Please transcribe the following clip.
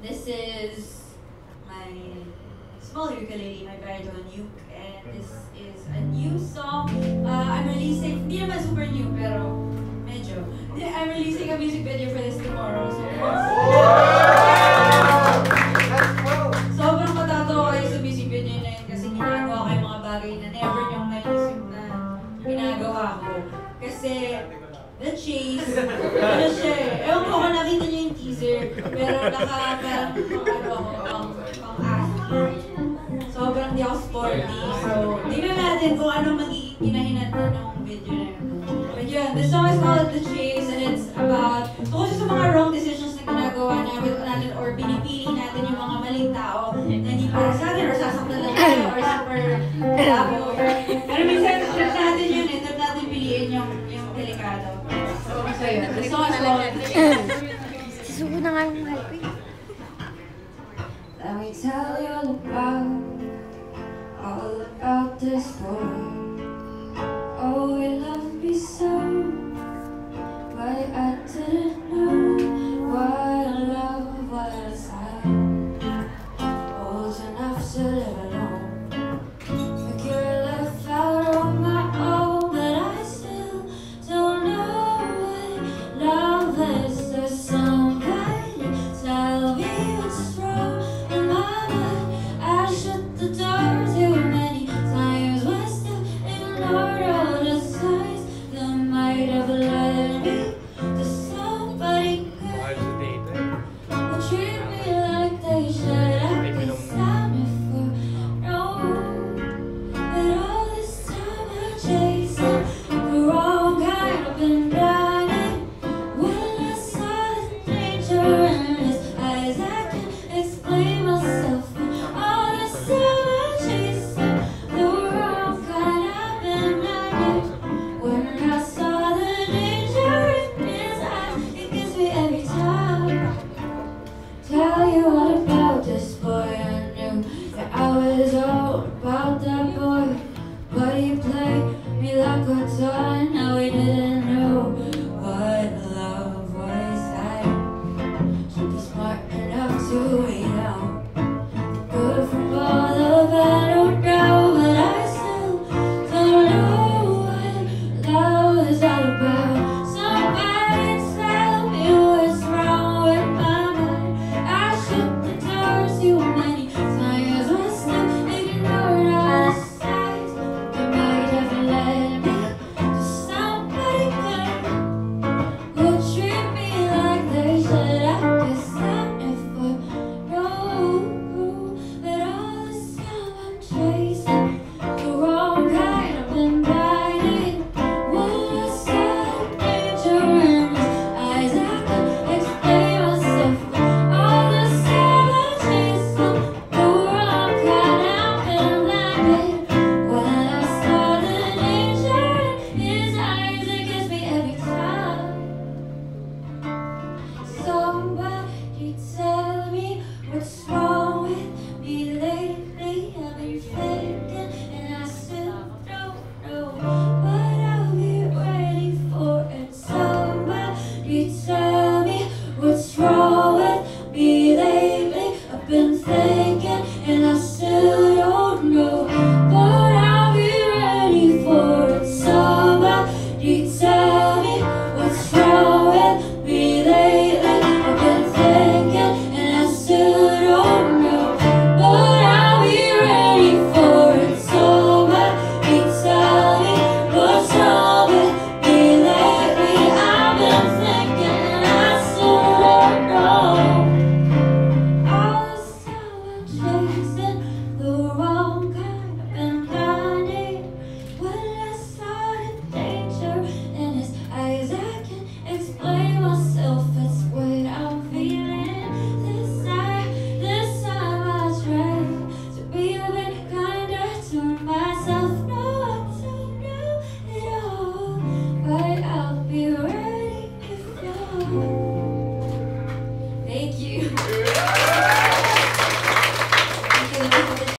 This is my small ukulele, my baritone uke, and this is a new song. Uh, I'm releasing, hindi naman super new, pero medyo. I'm releasing a music video for this tomorrow. So, sobrang matatawa kayo sa music video na yun kasi ginagawa yung mga bagay na never niyong naisip na ginagawa ko. Kasi, The Chase, ano siya eh. Ewan ko kung nakita niyo yung teaser, pero naka, parang pang ano pang, pang athlete. Sobrang di ako sporty. So, tingnan natin kung ano magiging kinahinatnan ng video na yun. But yun, the song is called The Chase and it's about, tungkol sa mga wrong decisions na ginagawa namin, natin or pinipili natin yung mga maling tao na hindi para sa atin or sasaktan lang tayo or super labo. Pero minsan, trip natin yun eh, trip natin piliin yung, yung delikado. So, yun, the song is called The Chase. Eh. Let me tell you all about, all about this boy. light of love. This